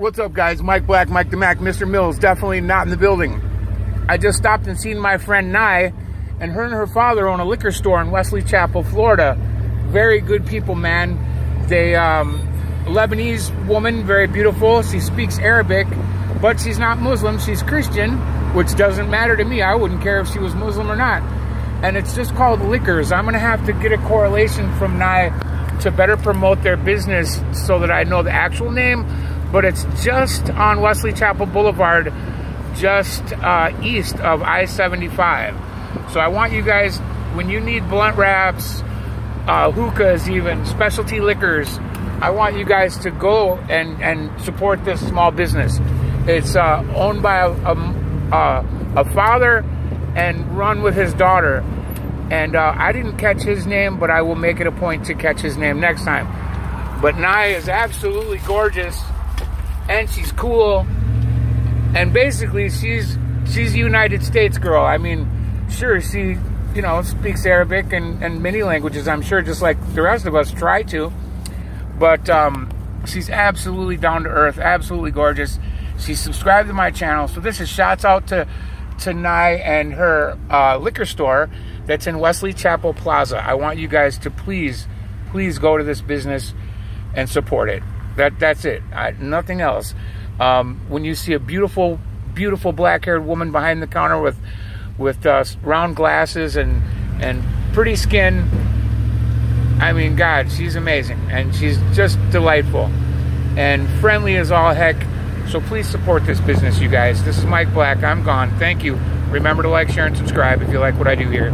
What's up, guys? Mike Black, Mike the Mac, Mr. Mills, definitely not in the building. I just stopped and seen my friend Naie, and her and her father own a liquor store in Wesley Chapel, Florida. Very good people, man. They, um, Lebanese woman, very beautiful. She speaks Arabic, but she's not Muslim. She's Christian, which doesn't matter to me. I wouldn't care if she was Muslim or not. And it's just called Liquors. I'm going to have to get a correlation from Naie to better promote their business so that I know the actual name. But it's just on Wesley Chapel Boulevard, just uh, east of I 75. So I want you guys, when you need blunt wraps, uh, hookahs, even specialty liquors, I want you guys to go and, and support this small business. It's uh, owned by a, a, a, father and run with his daughter. And uh, I didn't catch his name, but I will make it a point to catch his name next time. But Naya is absolutely gorgeous, and she's cool, and basically she's she's a United States girl. I mean, sure she you know speaks Arabic and, and many languages. I'm sure, just like the rest of us try to. But um, she's absolutely down to earth, absolutely gorgeous. She's subscribed to my channel. So this is shouts out to to Naie and her uh, liquor store that's in Wesley Chapel Plaza. I want you guys to please, please go to this business and support it. That that's it. I, nothing else. Um, when you see a beautiful, beautiful black-haired woman behind the counter with with uh, round glasses and and pretty skin I mean, God, she's amazing and she's just delightful and friendly as all heck. So please support this business, you guys. This is Mike Black. I'm gone. Thank you. Remember to like, share, and subscribe if you like what I do here.